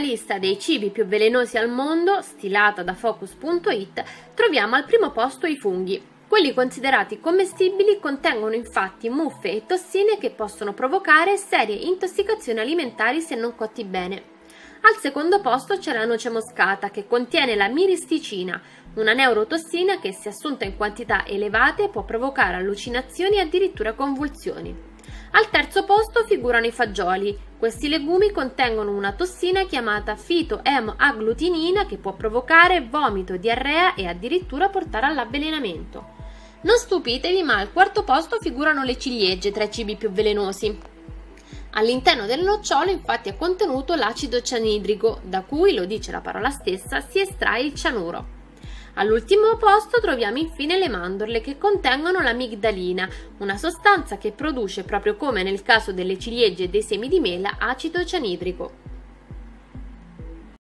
lista dei cibi più velenosi al mondo, stilata da Focus.it, troviamo al primo posto i funghi. Quelli considerati commestibili contengono infatti muffe e tossine che possono provocare serie intossicazioni alimentari se non cotti bene. Al secondo posto c'è la noce moscata che contiene la miristicina, una neurotossina che se assunta in quantità elevate può provocare allucinazioni e addirittura convulsioni. Al terzo posto figurano i fagioli. Questi legumi contengono una tossina chiamata fitoemoagglutinina che può provocare vomito, diarrea e addirittura portare all'avvelenamento. Non stupitevi, ma al quarto posto figurano le ciliegie tra i cibi più velenosi. All'interno del nocciolo infatti è contenuto l'acido cianidrico, da cui, lo dice la parola stessa, si estrae il cianuro. All'ultimo posto troviamo infine le mandorle che contengono l'amigdalina, una sostanza che produce, proprio come nel caso delle ciliegie e dei semi di mela, acido cianidrico.